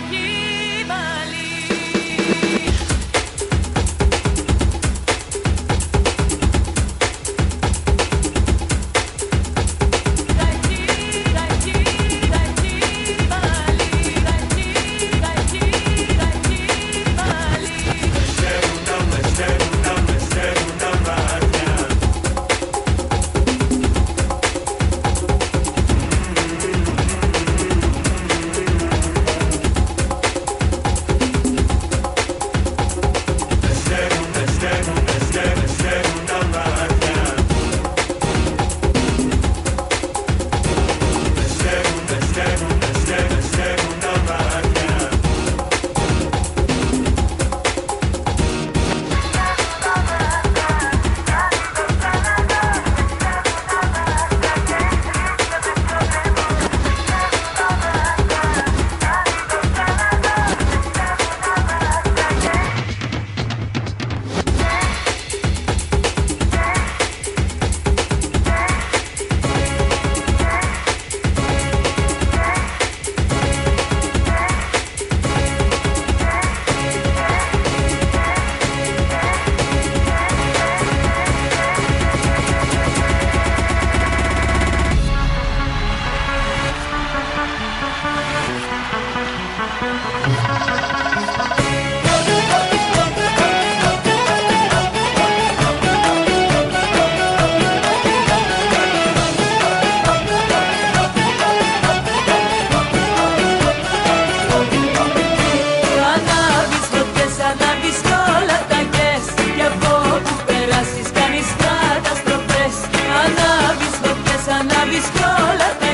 like you. La scolata